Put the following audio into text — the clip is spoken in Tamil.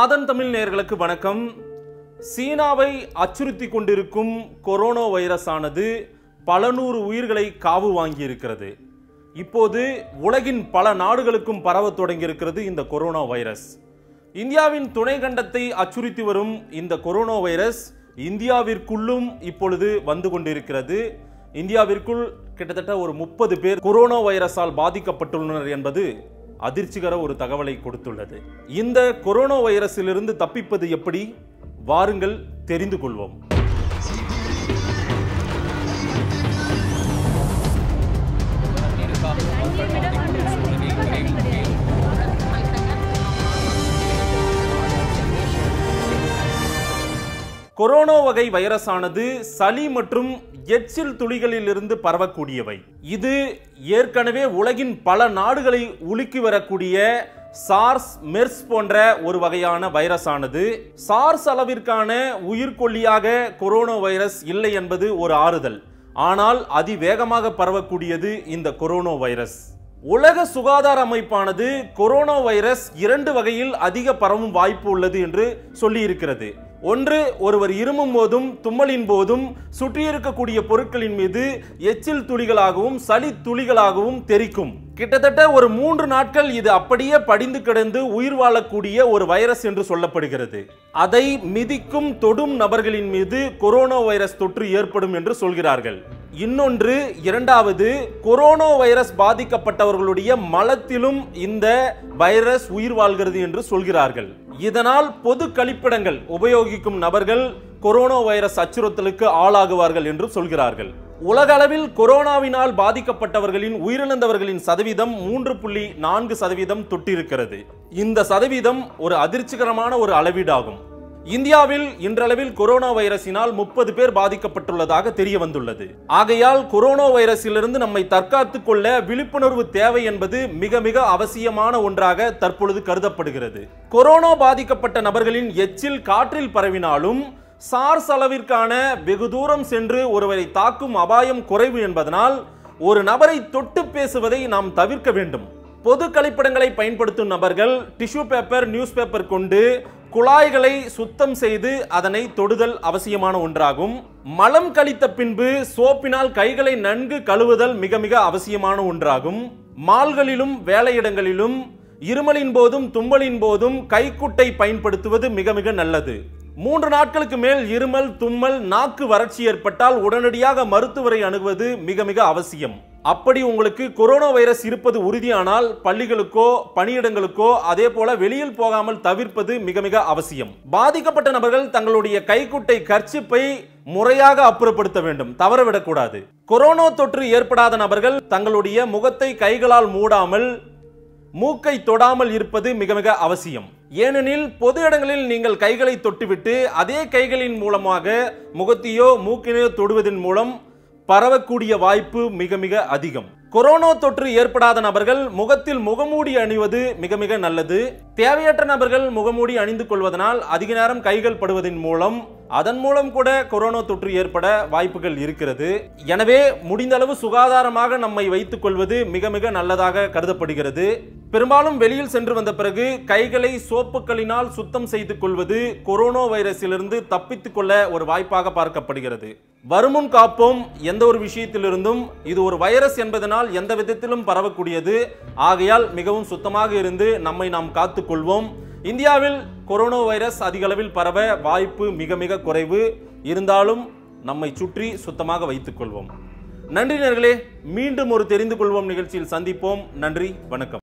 ஆதன் தமிழ் நேயர்களுக்கு வணக்கம். சீனாவை அச்சுறுத்தி கொண்டிருக்கும் கொரோனா வைரஸ் ஆனது பல நூறு உயிர்களை காவு வாங்கியிருக்கிறது. இப்போது உலகின் பல நாடுகளுக்கும் பரவத் தொடங்கியிருக்கிறது இந்த கொரோனா வைரஸ். இந்தியாவின் துணை கண்டத்தை அச்சுறுத்தி வரும் இந்த கொரோனா வைரஸ் இந்தியாவிற்குள்ளும் இப்பொழுது வந்து கொண்டிருக்கிறது. இந்தியாவிற்குள் கிட்டத்தட்ட ஒரு முப்பது பேர் கொரோனா வைரஸால் பாதிக்கப்பட்டுள்ளனர் என்பது அதிர்ச்சிகர ஒரு தகவலை கொடுத்துள்ளது. இந்த கொரோனா வைரஸிலிருந்து தப்பிப்பது எப்படி? வாருங்கள் தெரிந்து கொள்வோம். கொரோனா வகை வைரஸானது சளி மற்றும் எச்சில் துளிகளிலிருந்து பரவக்கூடியவை. இது ஏற்கனவே உலகின் பல நாடுகளை உலுக்கி வரக்கூடிய சார்ஸ் மெர்ஸ் போன்ற ஒரு வகையான வைரஸ் ஆனது சார்ஸ் அளவிற்கான உயிர்கொல்லியாக கொரோனா வைரஸ் இல்லை என்பது ஒரு ஆறுதல். ஆனால் அதிவேகமாக பரவக்கூடியது இந்த கொரோனா வைரஸ். உலக சுகாதார அமைப்பானது கொரோனா வைரஸ் இரண்டு வகையில் அதிக பரவும் வாய்ப்பு உள்ளது என்று சொல்லியிருக்கிறது. ஒன்று ஒருவர் இருமும் போதும் தும்மலின் போதும் சுற்றியிருக்கக்கூடிய பொருட்களின் மீது எச்சில் துளிகளாகவும் சளி துளிகளாகவும் தெரிக்கும். கிட்டத்தட்ட ஒரு மூன்று நாட்கள் இது அப்படியே படிந்து கிடந்து உயிர் வாழக்கூடிய ஒரு வைரஸ் என்று சொல்லப்படுகிறது. அதை மிதிக்கும் தொடும் நபர்களின் மீது கொரோனா வைரஸ் தொற்று ஏற்படும் என்று சொல்கிறார்கள். இன்னொன்று இரண்டாவது கொரோனா வைரஸ் பாதிக்கப்பட்டவர்களுடைய மலத்திலும் இந்த வைரஸ் உயிர் வாழ்கிறது என்று சொல்கிறார்கள். இதனால் பொது கழிப்பிடங்கள் உபயோகிக்கும் நபர்கள் கொரோனா வைரஸ் அச்சுறுத்தலுக்கு ஆளாகுவார்கள் என்று சொல்கிறார்கள். உலக அளவில் கொரோனாவினால் பாதிக்கப்பட்டவர்களின் உயிரிழந்தவர்களின் சதவீதம் மூன்று புள்ளி நான்கு சதவீதம் தொட்டிருக்கிறது. இந்த சதவீதம் ஒரு அதிர்ச்சிகரமான ஒரு அளவீடாகும். இந்தியாவில் இன்றளவில் கொரோனா வைரஸினால் முப்பது பேர் பாதிக்கப்பட்டுள்ளதாக தெரிய வந்துள்ளது ஆகையால் கொரோனா வைரஸிலிருந்து நம்மை தற்காத்துக் கொள்ள விழிப்புணர்வு தேவை என்பது மிக மிக அவசியமான ஒன்றாக தற்பொழுது கருதப்படுகிறது. கொரோனா பாதிக்கப்பட்ட நபர்களின் எச்சில் காற்றில் பரவினாலும் சார்ஸ் அளவிற்கான வெகு தூரம் சென்று ஒருவரை தாக்கும் அபாயம் குறைவு என்பதனால் ஒரு நபரை தொட்டு பேசுவதை நாம் தவிர்க்க வேண்டும். பொது கழிப்பிடங்களை பயன்படுத்தும் நபர்கள் டிஷ்யூ பேப்பர் நியூஸ் பேப்பர் கொண்டு குழாய்களை சுத்தம் செய்து அதனை தொடுதல் அவசியமான ஒன்றாகும். மலம் கழித்த பின்பு சோப்பினால் கைகளை நன்கு கழுவுதல் மிக மிக அவசியமான ஒன்றாகும். மால்களிலும் வேலையிடங்களிலும் இருமலின் போதும் தும்மலின் போதும் கைக்குட்டை பயன்படுத்துவது மிக மிக நல்லது. மூன்று நாட்களுக்கு மேல் இருமல் தும்மல் நாக்கு வறட்சி ஏற்பட்டால் உடனடியாக மருத்துவரை அணுகுவது மிக மிக அவசியம். அப்படி உங்களுக்கு கொரோனா வைரஸ் இருப்பது உறுதியானால் பள்ளிகளுக்கோ பணியிடங்களுக்கோ அதே போல வெளியில் போகாமல் தவிர்ப்பது மிக மிக அவசியம். பாதிக்கப்பட்ட நபர்கள் தங்களுடைய கைக்குட்டை கர்ச்சிப்பை முறையாக அப்புறப்படுத்த வேண்டும். தவறவிடக்கூடாது கொரோனா தொற்று ஏற்படாத நபர்கள் தங்களுடைய முகத்தை கைகளால் மூடாமல் மூக்கை தொடாமல் இருப்பது மிக மிக அவசியம். ஏனெனில் பொது இடங்களில் நீங்கள் கைகளை தொட்டுவிட்டு அதே கைகளின் மூலமாக முகத்தையோ மூக்கினையோ தொடுவதன் மூலம் பரவக்கூடிய வாய்ப்பு மிக மிக அதிகம். கொரோனா தொற்று ஏற்படாத நபர்கள் முகத்தில் முகமூடி அணிவது மிக மிக நல்லது. தேவையற்ற நபர்கள் முகமூடி அணிந்து கொள்வதனால் அதிக நேரம் கைகள் படுவதன் மூலம் அதன் மூலம் கூட கொரோனா தொற்று ஏற்பட வாய்ப்புகள் இருக்கிறது. எனவே முடிந்த அளவு சுகாதாரமாக நம்மை வைத்துக் கொள்வது மிக மிக நல்லதாக கருதப்படுகிறது. பெரும்பாலும் வெளியில் சென்று வந்த பிறகு கைகளை சோப்புகளினால் சுத்தம் செய்து கொள்வது கொரோனா வைரஸிலிருந்து தப்பித்துக் கொள்ள ஒரு வாய்ப்பாக பார்க்கப்படுகிறது. வருமுன் காப்போம் எந்த ஒரு விஷயத்திலிருந்தும். இது ஒரு வைரஸ் என்பதனால் எந்த விதத்திலும் பரவக்கூடியது. ஆகையால் மிகவும் சுத்தமாக இருந்து நம்மை நாம் காத்துக்கொள்வோம் இந்தியாவில் கொரோனா வைரஸ் அதிகளவில் பரவ வாய்ப்பு மிக மிக குறைவு. இருந்தாலும் நம்மை சுற்றி சுத்தமாக வைத்துக் கொள்வோம். நன்றி நேர்களே மீண்டும் ஒரு தெரிந்து கொள்வோம் நிகழ்ச்சியில் சந்திப்போம். நன்றி வணக்கம்.